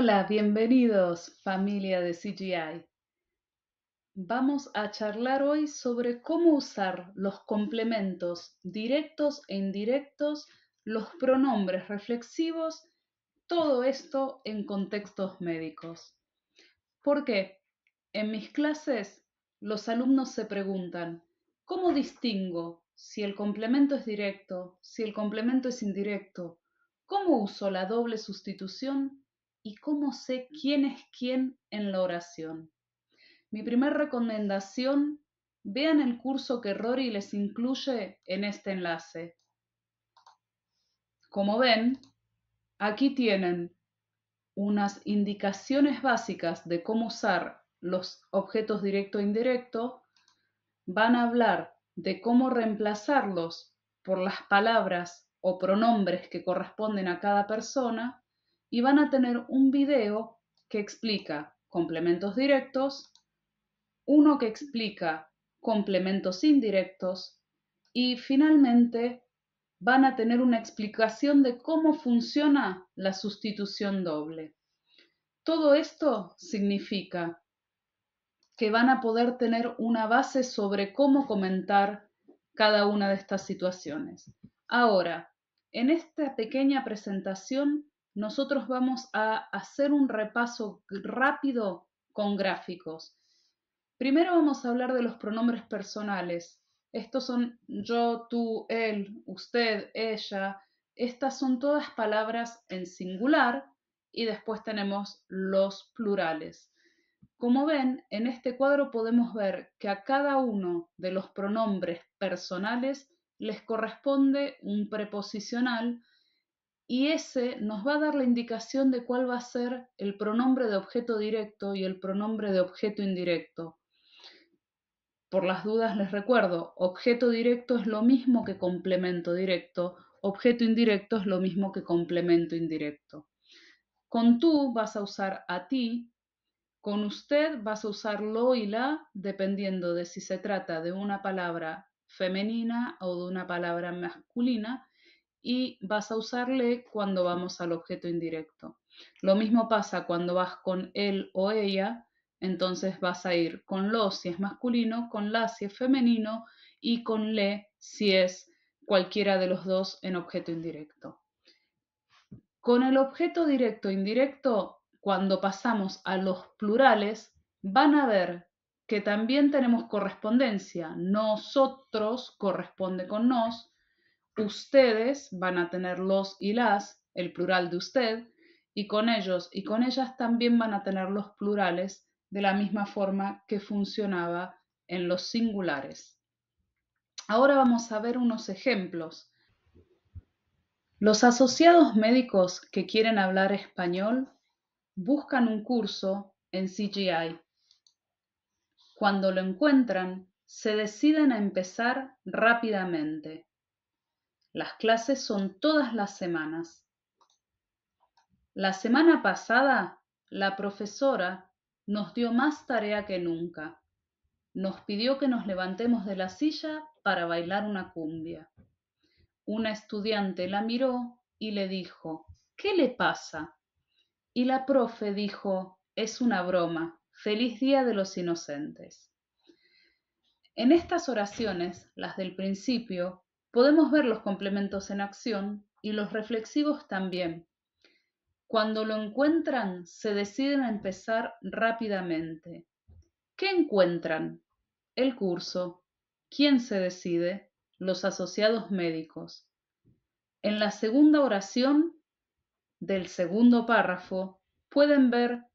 Hola, bienvenidos familia de CGI. Vamos a charlar hoy sobre cómo usar los complementos directos e indirectos, los pronombres reflexivos, todo esto en contextos médicos. ¿Por qué? En mis clases los alumnos se preguntan, ¿cómo distingo si el complemento es directo, si el complemento es indirecto? ¿Cómo uso la doble sustitución? ¿Y cómo sé quién es quién en la oración? Mi primera recomendación, vean el curso que Rory les incluye en este enlace. Como ven, aquí tienen unas indicaciones básicas de cómo usar los objetos directo e indirecto. Van a hablar de cómo reemplazarlos por las palabras o pronombres que corresponden a cada persona y van a tener un video que explica complementos directos, uno que explica complementos indirectos y finalmente van a tener una explicación de cómo funciona la sustitución doble. Todo esto significa que van a poder tener una base sobre cómo comentar cada una de estas situaciones. Ahora, en esta pequeña presentación nosotros vamos a hacer un repaso rápido con gráficos. Primero vamos a hablar de los pronombres personales. Estos son yo, tú, él, usted, ella. Estas son todas palabras en singular y después tenemos los plurales. Como ven, en este cuadro podemos ver que a cada uno de los pronombres personales les corresponde un preposicional y ese nos va a dar la indicación de cuál va a ser el pronombre de objeto directo y el pronombre de objeto indirecto. Por las dudas les recuerdo, objeto directo es lo mismo que complemento directo, objeto indirecto es lo mismo que complemento indirecto. Con tú vas a usar a ti, con usted vas a usar lo y la, dependiendo de si se trata de una palabra femenina o de una palabra masculina, y vas a usarle cuando vamos al objeto indirecto. Lo mismo pasa cuando vas con él o ella, entonces vas a ir con lo si es masculino, con la si es femenino y con le si es cualquiera de los dos en objeto indirecto. Con el objeto directo e indirecto, cuando pasamos a los plurales, van a ver que también tenemos correspondencia. Nosotros corresponde con nos, ustedes van a tener los y las, el plural de usted, y con ellos y con ellas también van a tener los plurales de la misma forma que funcionaba en los singulares. Ahora vamos a ver unos ejemplos. Los asociados médicos que quieren hablar español buscan un curso en CGI. Cuando lo encuentran, se deciden a empezar rápidamente. Las clases son todas las semanas. La semana pasada, la profesora nos dio más tarea que nunca. Nos pidió que nos levantemos de la silla para bailar una cumbia. Una estudiante la miró y le dijo, ¿qué le pasa? Y la profe dijo, es una broma, feliz día de los inocentes. En estas oraciones, las del principio, Podemos ver los complementos en acción y los reflexivos también. Cuando lo encuentran, se deciden a empezar rápidamente. ¿Qué encuentran? El curso. ¿Quién se decide? Los asociados médicos. En la segunda oración del segundo párrafo pueden ver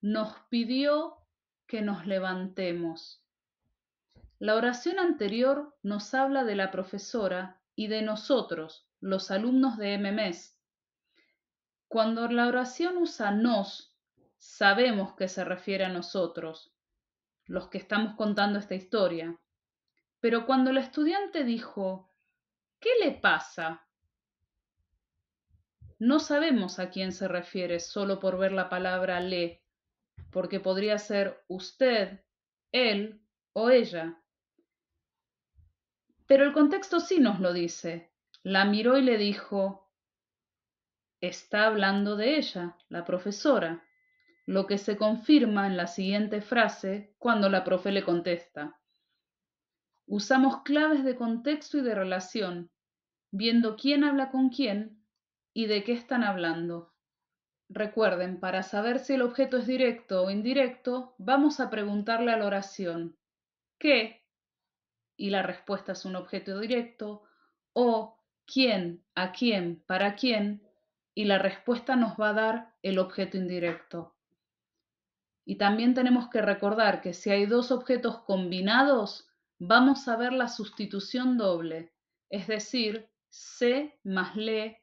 nos pidió que nos levantemos. La oración anterior nos habla de la profesora y de nosotros, los alumnos de MMS. Cuando la oración usa nos, sabemos que se refiere a nosotros, los que estamos contando esta historia. Pero cuando el estudiante dijo, ¿qué le pasa? No sabemos a quién se refiere solo por ver la palabra le, porque podría ser usted, él o ella. Pero el contexto sí nos lo dice. La miró y le dijo, está hablando de ella, la profesora, lo que se confirma en la siguiente frase cuando la profe le contesta. Usamos claves de contexto y de relación, viendo quién habla con quién y de qué están hablando. Recuerden, para saber si el objeto es directo o indirecto, vamos a preguntarle a la oración ¿qué? Y la respuesta es un objeto directo, o quién, a quién, para quién, y la respuesta nos va a dar el objeto indirecto. Y también tenemos que recordar que si hay dos objetos combinados, vamos a ver la sustitución doble, es decir, se más le,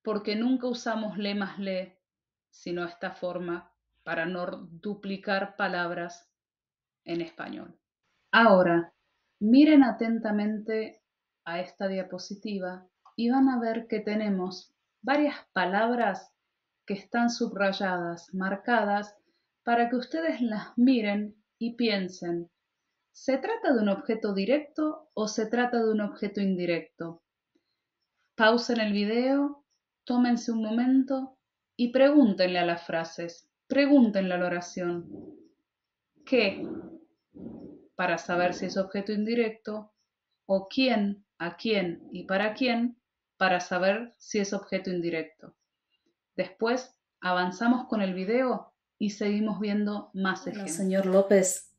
porque nunca usamos le más le, sino esta forma para no duplicar palabras en español. Ahora, miren atentamente a esta diapositiva y van a ver que tenemos varias palabras que están subrayadas, marcadas, para que ustedes las miren y piensen, ¿se trata de un objeto directo o se trata de un objeto indirecto? Pausen el video, tómense un momento y pregúntenle a las frases, pregúntenle a la oración, ¿qué? Para saber si es objeto indirecto o quién, a quién y para quién para saber si es objeto indirecto. Después avanzamos con el video y seguimos viendo más ejemplos. señor López,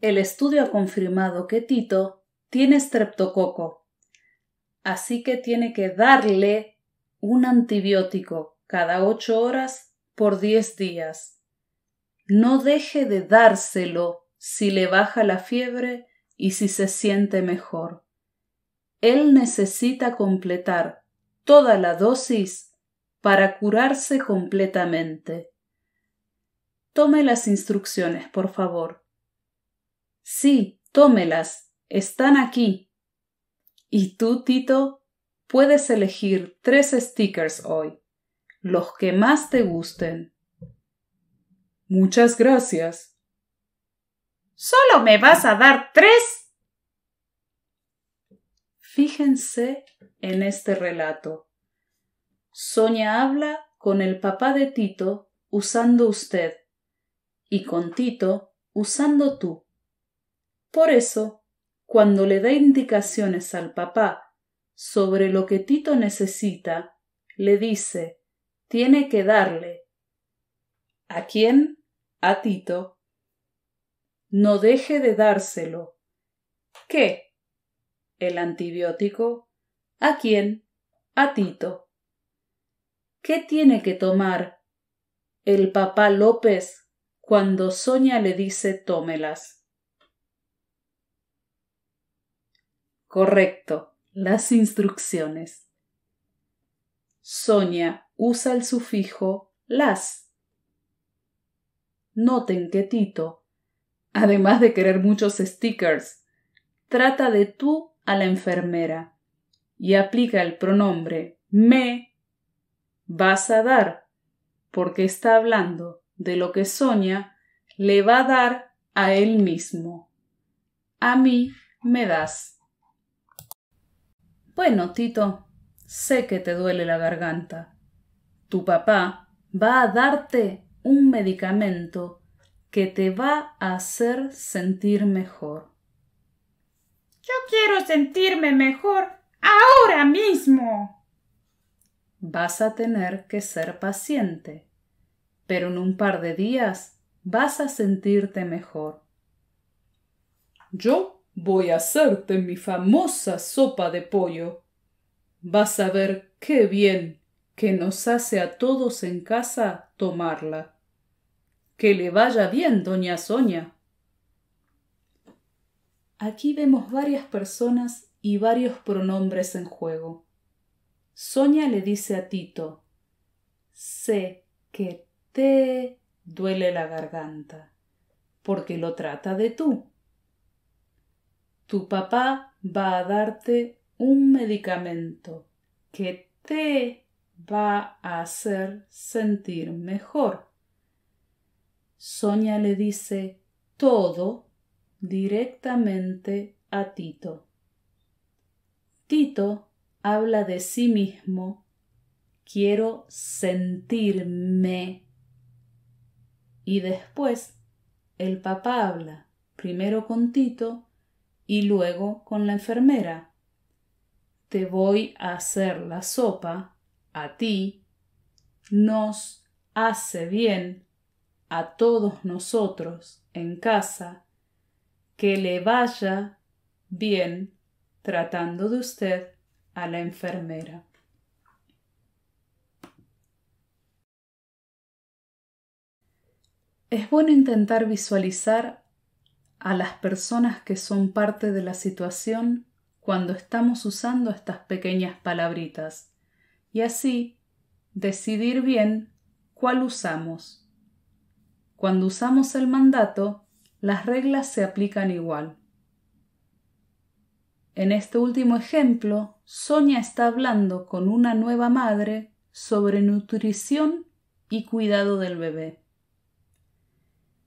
el estudio ha confirmado que Tito tiene streptococo, así que tiene que darle un antibiótico cada ocho horas por diez días. No deje de dárselo si le baja la fiebre y si se siente mejor. Él necesita completar toda la dosis para curarse completamente. Tome las instrucciones, por favor. Sí, tómelas. Están aquí. Y tú, Tito, puedes elegir tres stickers hoy, los que más te gusten. Muchas gracias. ¿Solo me vas a dar tres? Fíjense en este relato. Sonia habla con el papá de Tito usando usted y con Tito usando tú. Por eso, cuando le da indicaciones al papá sobre lo que Tito necesita, le dice tiene que darle. ¿A quién? A Tito. No deje de dárselo. ¿Qué? el antibiótico? ¿A quién? A Tito. ¿Qué tiene que tomar el papá López cuando Sonia le dice tómelas? Correcto, las instrucciones. Sonia usa el sufijo las. Noten que Tito, además de querer muchos stickers, trata de tú a la enfermera y aplica el pronombre me vas a dar, porque está hablando de lo que Sonia le va a dar a él mismo. A mí me das. Bueno, Tito, sé que te duele la garganta. Tu papá va a darte un medicamento que te va a hacer sentir mejor. Yo quiero sentirme mejor ahora mismo. Vas a tener que ser paciente, pero en un par de días vas a sentirte mejor. Yo voy a hacerte mi famosa sopa de pollo. Vas a ver qué bien que nos hace a todos en casa tomarla. Que le vaya bien, doña Sonia. Aquí vemos varias personas y varios pronombres en juego. Sonia le dice a Tito, sé que te duele la garganta, porque lo trata de tú. Tu papá va a darte un medicamento que te va a hacer sentir mejor. Sonia le dice todo directamente a Tito. Tito habla de sí mismo quiero sentirme. Y después el papá habla, primero con Tito y luego con la enfermera. Te voy a hacer la sopa a ti, nos hace bien a todos nosotros en casa, que le vaya bien tratando de usted a la enfermera. Es bueno intentar visualizar a las personas que son parte de la situación cuando estamos usando estas pequeñas palabritas y así decidir bien cuál usamos. Cuando usamos el mandato, las reglas se aplican igual. En este último ejemplo, Sonia está hablando con una nueva madre sobre nutrición y cuidado del bebé.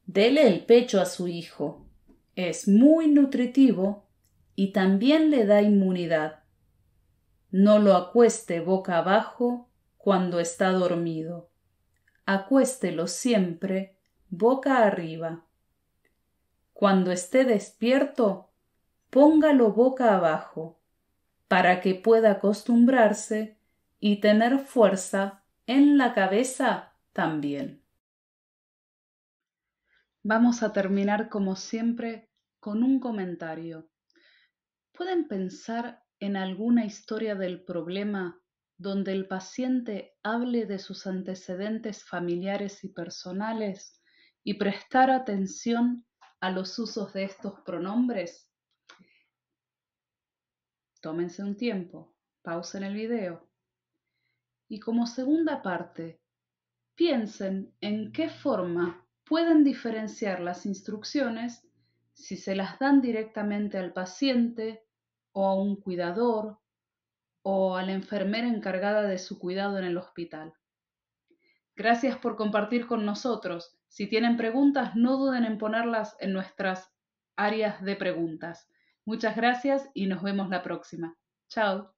Dele el pecho a su hijo. Es muy nutritivo y también le da inmunidad. No lo acueste boca abajo cuando está dormido. Acuéstelo siempre boca arriba. Cuando esté despierto, póngalo boca abajo, para que pueda acostumbrarse y tener fuerza en la cabeza también. Vamos a terminar como siempre con un comentario. ¿Pueden pensar en alguna historia del problema donde el paciente hable de sus antecedentes familiares y personales y prestar atención a los usos de estos pronombres? Tómense un tiempo, pausen el video. Y como segunda parte, piensen en qué forma pueden diferenciar las instrucciones si se las dan directamente al paciente o a un cuidador o a la enfermera encargada de su cuidado en el hospital. Gracias por compartir con nosotros. Si tienen preguntas, no duden en ponerlas en nuestras áreas de preguntas. Muchas gracias y nos vemos la próxima. Chao.